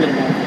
பெறுவோம்